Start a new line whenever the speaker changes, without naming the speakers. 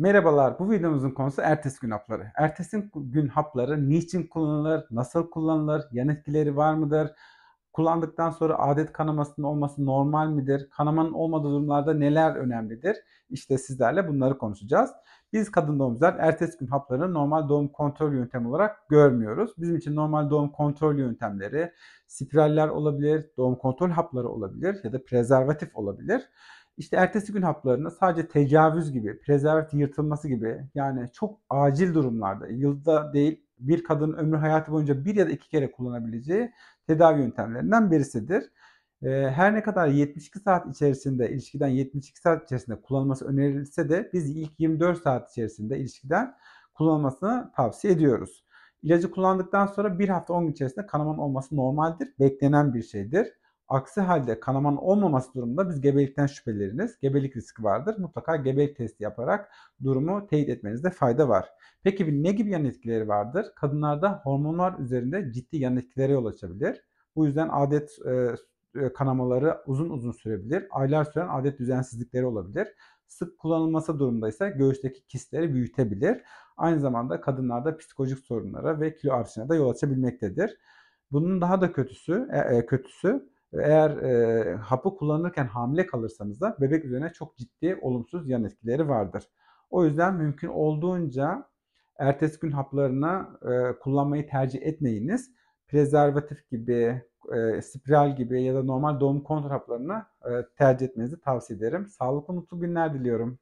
Merhabalar, bu videomuzun konusu ertesi gün hapları. Ertesi gün hapları niçin kullanılır, nasıl kullanılır, yan etkileri var mıdır? Kullandıktan sonra adet kanamasının olması normal midir? Kanamanın olmadığı durumlarda neler önemlidir? İşte sizlerle bunları konuşacağız. Biz kadın doğumcular ertesi gün haplarını normal doğum kontrol yöntemi olarak görmüyoruz. Bizim için normal doğum kontrol yöntemleri spiraller olabilir, doğum kontrol hapları olabilir ya da prezervatif olabilir. İşte ertesi gün haplarını sadece tecavüz gibi, prezervatif yırtılması gibi yani çok acil durumlarda, yılda değil bir kadının ömrü hayatı boyunca bir ya da iki kere kullanabileceği tedavi yöntemlerinden birisidir. Her ne kadar 72 saat içerisinde, ilişkiden 72 saat içerisinde kullanılması önerilse de biz ilk 24 saat içerisinde ilişkiden kullanılmasını tavsiye ediyoruz. İlacı kullandıktan sonra bir hafta 10 gün içerisinde kanamanın olması normaldir, beklenen bir şeydir. Aksi halde kanamanın olmaması durumunda biz gebelikten şüpheleriniz, gebelik riski vardır. Mutlaka gebelik testi yaparak durumu teyit etmenizde fayda var. Peki ne gibi yan etkileri vardır? Kadınlarda hormonlar üzerinde ciddi yan etkilere yol açabilir. Bu yüzden adet e, e, kanamaları uzun uzun sürebilir. Aylar süren adet düzensizlikleri olabilir. Sık kullanılması durumunda ise göğüsteki kistleri büyütebilir. Aynı zamanda kadınlarda psikolojik sorunlara ve kilo artışına da yol açabilmektedir. Bunun daha da kötüsü, e, e kötüsü eğer e, hapı kullanırken hamile kalırsanız da bebek üzerine çok ciddi olumsuz yan etkileri vardır. O yüzden mümkün olduğunca ertesi gün haplarını e, kullanmayı tercih etmeyiniz. Prezervatif gibi, e, spiral gibi ya da normal doğum kontrol haplarını e, tercih etmenizi tavsiye ederim. Sağlıklı mutlu günler diliyorum.